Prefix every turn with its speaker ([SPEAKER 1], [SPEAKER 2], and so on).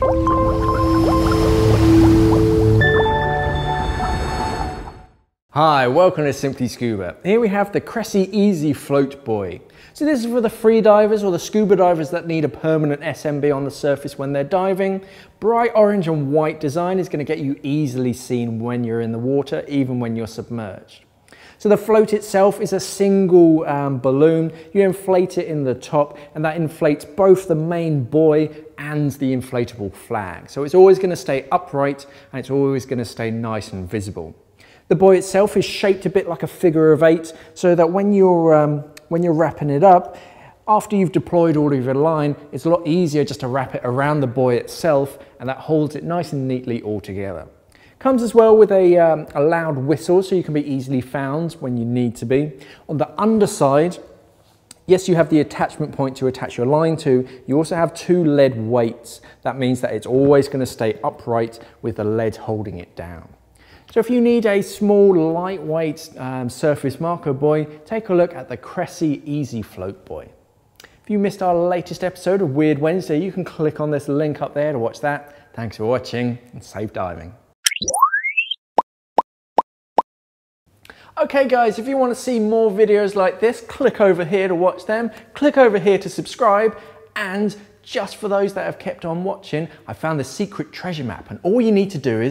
[SPEAKER 1] Hi, welcome to Simply Scuba. Here we have the Cressi Easy Float Buoy. So this is for the free divers or the scuba divers that need a permanent SMB on the surface when they're diving. Bright orange and white design is going to get you easily seen when you're in the water, even when you're submerged. So the float itself is a single um, balloon. You inflate it in the top and that inflates both the main buoy and the inflatable flag. So it's always going to stay upright and it's always going to stay nice and visible. The buoy itself is shaped a bit like a figure of eight so that when you're, um, when you're wrapping it up, after you've deployed all of your line, it's a lot easier just to wrap it around the buoy itself and that holds it nice and neatly all together. Comes as well with a, um, a loud whistle so you can be easily found when you need to be. On the underside, Yes, you have the attachment point to attach your line to. You also have two lead weights. That means that it's always going to stay upright with the lead holding it down. So if you need a small, lightweight um, surface marker buoy, take a look at the Cressi Easy Float Buoy. If you missed our latest episode of Weird Wednesday, you can click on this link up there to watch that. Thanks for watching and safe diving. Okay guys, if you want to see more videos like this, click over here to watch them, click over here to subscribe, and just for those that have kept on watching, I found the secret treasure map, and all you need to do is